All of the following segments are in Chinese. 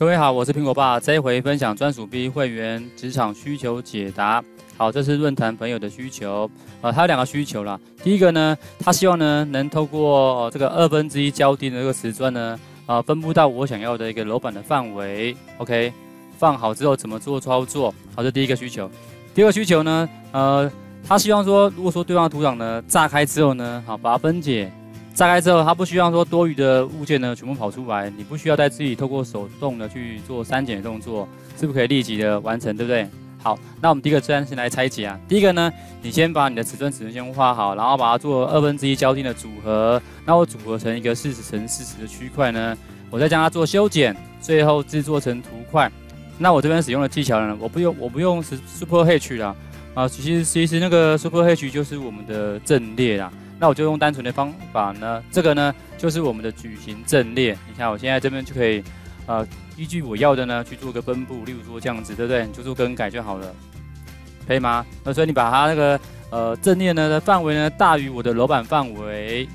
各位好，我是苹果爸，这一回分享专属 B 会员职场需求解答。好，这是论坛朋友的需求，呃，他有两个需求啦。第一个呢，他希望呢能透过这个二分之一胶钉的这个瓷砖呢，呃，分布到我想要的一个楼板的范围。OK，放好之后怎么做操作？好，这第一个需求。第二个需求呢，呃，他希望说，如果说对方土壤呢炸开之后呢，好，把它分解。炸开之后，它不需要说多余的物件呢全部跑出来，你不需要再自己透过手动的去做删减动作，是不是可以立即的完成，对不对？好，那我们第一个先先来拆解啊。第一个呢，你先把你的尺寸尺寸先画好，然后把它做二分之一交定的组合，那我组合成一个四十乘四十的区块呢，我再将它做修剪，最后制作成图块。那我这边使用的技巧呢，我不用我不用 Super H 啦，啊，其实其实那个 Super H 就是我们的阵列啦。那我就用单纯的方法呢，这个呢就是我们的矩形阵列。你看我现在这边就可以，呃，依据我要的呢去做个分布，例如说这样子，对不对？你就做更改就好了，可以吗？那所以你把它那个呃阵列呢的范围呢大于我的楼板范围，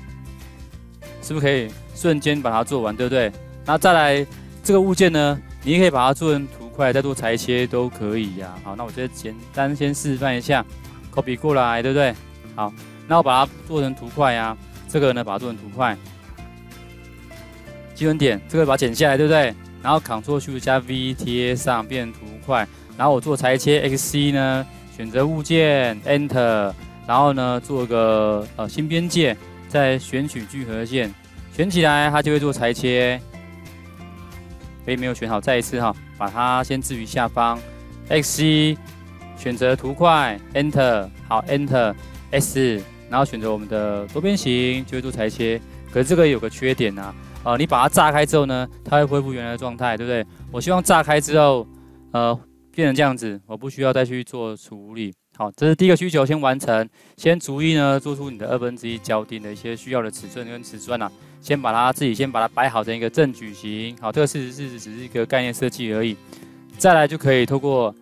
是不是可以瞬间把它做完，对不对？那再来这个物件呢，你也可以把它做成图块，再做裁切都可以呀。好，那我这简单先示范一下，copy 过来，对不对？好。那我把它做成图块呀，这个呢把它做成图块，基准点这个把它剪下来，对不对？然后 Ctrl 去加 V 贴上变成图块，然后我做裁切 X C 呢，选择物件 Enter，然后呢做个呃新边界，再选取聚合线，选起来它就会做裁切。可以没有选好，再一次哈，把它先置于下方 X C，选择图块 Enter，好 Enter S。然后选择我们的多边形，就会做裁切。可是这个有个缺点呐，呃，你把它炸开之后呢，它会恢复原来的状态，对不对？我希望炸开之后，呃，变成这样子，我不需要再去做处理。好，这是第一个需求，先完成。先逐一呢，做出你的二分之一交定的一些需要的尺寸跟瓷砖呐，先把它自己先把它摆好成一个正矩形。好，这个事实是只是一个概念设计而已。再来就可以透过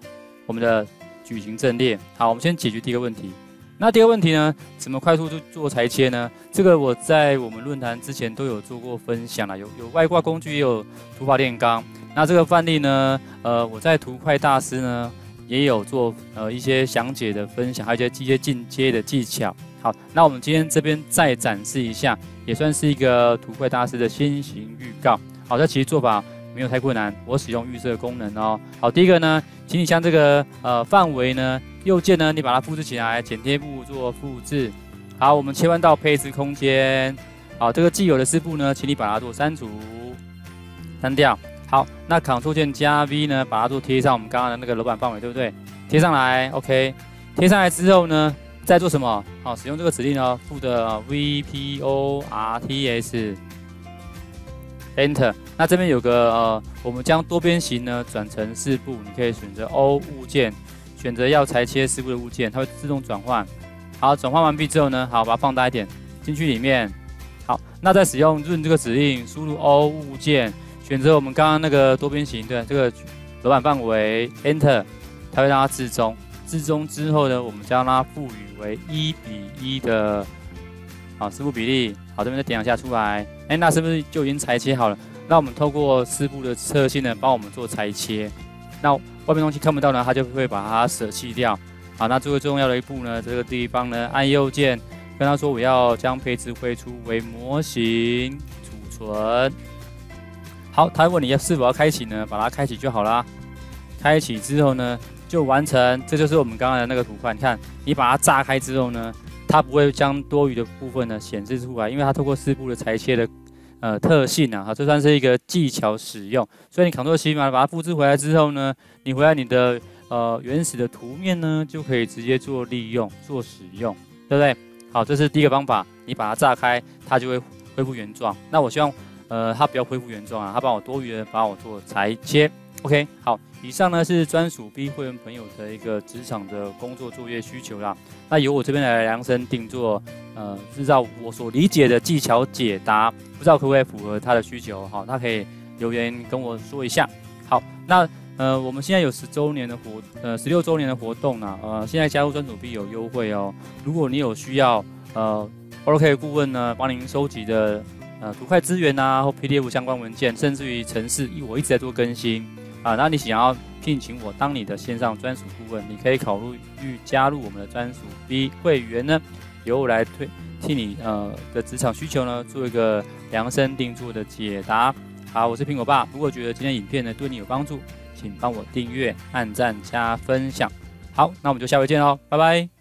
我们的矩形阵列。好，我们先解决第一个问题。那第二个问题呢？怎么快速做做裁切呢？这个我在我们论坛之前都有做过分享了，有有外挂工具，也有土法炼钢。那这个范例呢，呃，我在图块大师呢也有做呃一些详解的分享，还有一些一些进阶的技巧。好，那我们今天这边再展示一下，也算是一个图块大师的先行预告。好，这其实做法没有太困难，我使用预设功能哦。好，第一个呢，请你将这个呃范围呢。右键呢，你把它复制起来，剪贴簿做复制。好，我们切换到配置空间。好，这个既有的四步呢，请你把它做删除、删掉。好，那 Ctrl 键加 V 呢，把它做贴上我们刚刚的那个楼板范围，对不对？贴上来，OK。贴上来之后呢，再做什么？好，使用这个指令哦，复的 V P O R T S Enter，。那这边有个呃，我们将多边形呢转成四步，你可以选择 O 物件。选择要裁切四步的物件，它会自动转换。好，转换完毕之后呢，好，把它放大一点，进去里面。好，那再使用润这个指令，输入 O 物件，选择我们刚刚那个多边形对这个楼板范围，Enter，它会让它自中。自中之后呢，我们将它赋予为一比一的，好，四步比例。好，这边再点两下出来，哎，那是不是就已经裁切好了？那我们透过四步的特性呢，帮我们做裁切。那外面东西看不到呢，它就会把它舍弃掉。好，那最重要的一步呢，这个地方呢，按右键跟他说我要将配置绘出为模型储存。好，他问你要是否要开启呢？把它开启就好啦。开启之后呢，就完成。这就是我们刚刚的那个图块。你看，你把它炸开之后呢，它不会将多余的部分呢显示出来，因为它透过四步的裁切的。呃，特性啊，哈，这算是一个技巧使用，所以你 Ctrl+C 嘛把它复制回来之后呢，你回来你的呃原始的图面呢，就可以直接做利用、做使用，对不对？好，这是第一个方法，你把它炸开，它就会恢复原状。那我希望呃它不要恢复原状啊，它帮我多余的把我做裁切。OK，好，以上呢是专属 B 会员朋友的一个职场的工作作业需求啦。那由我这边来量身定做，呃，制造我所理解的技巧解答，不知道可不可以符合他的需求？哈，他可以留言跟我说一下。好，那呃，我们现在有十周年的活，呃，十六周年的活动呢，呃，现在加入专属 B 有优惠哦。如果你有需要，呃，OK 顾问呢帮您收集的。呃图块资源啊，或 PDF 相关文件，甚至于城市，我一直在做更新啊。那你想要聘请我当你的线上专属顾问，你可以考虑加入我们的专属 B 会员呢，由我来推替你呃的职场需求呢做一个量身定做的解答。好，我是苹果爸。如果觉得今天影片呢对你有帮助，请帮我订阅、按赞、加分享。好，那我们就下回见喽，拜拜。